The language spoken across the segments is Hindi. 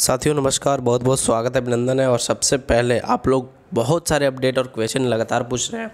साथियों, नमस्कार बहुत बहुत स्वागत है, अभिनंदन है और सबसे पहले आप लोग बहुत सारे अपडेट और क्वेश्चन लगातार पूछ रहे हैं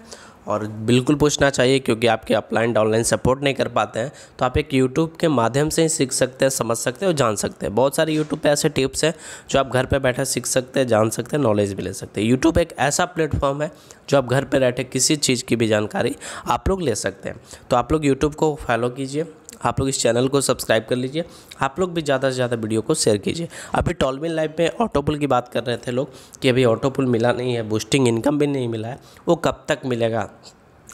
और बिल्कुल पूछना चाहिए क्योंकि आपके अपलाइन ऑनलाइन सपोर्ट नहीं कर पाते हैं तो आप एक यूट्यूब के माध्यम से ही सीख सकते हैं, समझ सकते हैं और जान सकते हैं। बहुत सारे यूट्यूब पे ऐसे टिप्स हैं जो आप घर पे बैठे सीख सकते हैं, जान सकते हैं नॉलेज भी ले सकते हैं। यूट्यूब एक ऐसा प्लेटफॉर्म है जो आप घर पर बैठे किसी चीज़ की भी जानकारी आप लोग ले सकते हैं। तो आप लोग यूट्यूब को फॉलो कीजिए। आप लोग इस चैनल को सब्सक्राइब कर लीजिए। आप लोग भी ज़्यादा से ज़्यादा वीडियो को शेयर कीजिए। अभी टॉलमिन लाइव में ऑटोपुल की बात कर रहे थे लोग कि अभी ऑटोपुल मिला नहीं है बूस्टिंग इनकम भी नहीं मिला है। वो कब तक मिलेगा?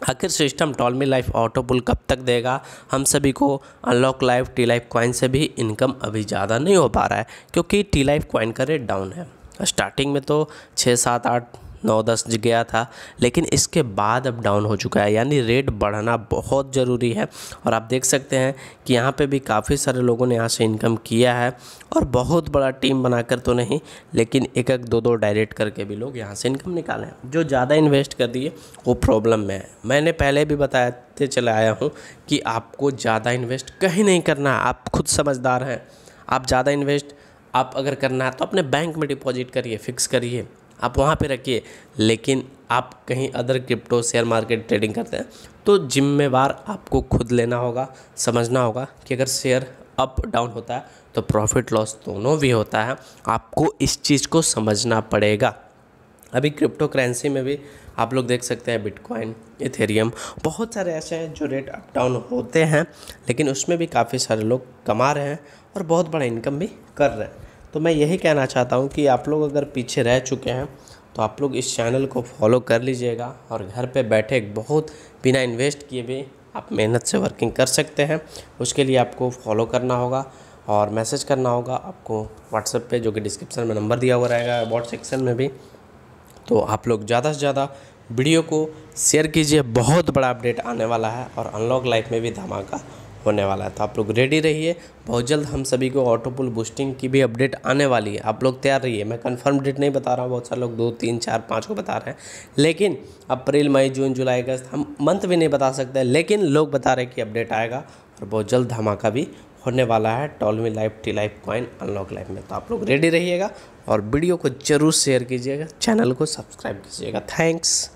आखिर सिस्टम टॉलमी लाइफ ऑटोपुल कब तक देगा? हम सभी को unlock life T life coin से भी इनकम अभी ज़्यादा नहीं हो पा रहा है, क्योंकि टी लाइफ कॉइन का रेट डाउन है। स्टार्टिंग में तो छः, सात, आठ नौ दस गया था, लेकिन इसके बाद अब डाउन हो चुका है, यानी रेट बढ़ना बहुत ज़रूरी है। और आप देख सकते हैं कि यहाँ पे भी काफ़ी सारे लोगों ने यहाँ से इनकम किया है, और बहुत बड़ा टीम बनाकर तो नहीं, लेकिन एक एक दो दो डायरेक्ट करके भी लोग यहाँ से इनकम निकालें जो ज़्यादा इन्वेस्ट कर दिए, वो प्रॉब्लम में है। मैंने पहले भी बताते चले आया हूँ कि आपको ज़्यादा इन्वेस्ट कहीं नहीं करना, आप खुद समझदार हैं। आप ज़्यादा इन्वेस्ट आप अगर करना है तो अपने बैंक में डिपॉजिट करिए फिक्स करिए। आप वहाँ पे रखिए, लेकिन आप कहीं other crypto share market trading करते हैं तो जिम्मेवार आपको खुद लेना होगा, समझना होगा कि अगर शेयर अप डाउन होता है तो प्रॉफिट लॉस दोनों भी होता है। आपको इस चीज़ को समझना पड़ेगा। अभी क्रिप्टो करेंसी में भी आप लोग देख सकते हैं बिटकॉइन इथेरियम बहुत सारे ऐसे हैं जो रेट अप डाउन होते हैं, लेकिन उसमें भी काफ़ी सारे लोग कमा रहे हैं और बहुत बड़ा इनकम भी कर रहे हैं। तो मैं यही कहना चाहता हूँ कि आप लोग अगर पीछे रह चुके हैं तो आप लोग इस चैनल को फॉलो कर लीजिएगा और घर पे बैठे बहुत बिना इन्वेस्ट किए भी आप मेहनत से वर्किंग कर सकते हैं। उसके लिए आपको फॉलो करना होगा और मैसेज करना होगा। आपको व्हाट्सएप पे जो कि डिस्क्रिप्शन में नंबर दिया हुआ रहेगा अबाउट सेक्शन में भी। तो आप लोग ज़्यादा से ज़्यादा वीडियो को शेयर कीजिए, बहुत बड़ा अपडेट आने वाला है और अनलॉक लाइफ में भी धमाका होने वाला है। तो आप लोग रेडी रहिए। बहुत जल्द हम सभी को ऑटोपुल बूस्टिंग की भी अपडेट आने वाली है। आप लोग तैयार रहिए। मैं कंफर्म डेट नहीं बता रहा हूँ। बहुत सारे लोग दो, तीन, चार, पाँच को बता रहे हैं। लेकिन अप्रैल, मई, जून, जुलाई, अगस्त हम मंथ भी नहीं बता सकते लेकिन लोग बता रहे कि अपडेट आएगा और बहुत जल्द धमाका भी होने वाला है। Ptolemy life T life coin unlock life में। तो आप लोग रेडी रहिएगा और वीडियो को ज़रूर शेयर कीजिएगा। चैनल को सब्सक्राइब कीजिएगा। थैंक्स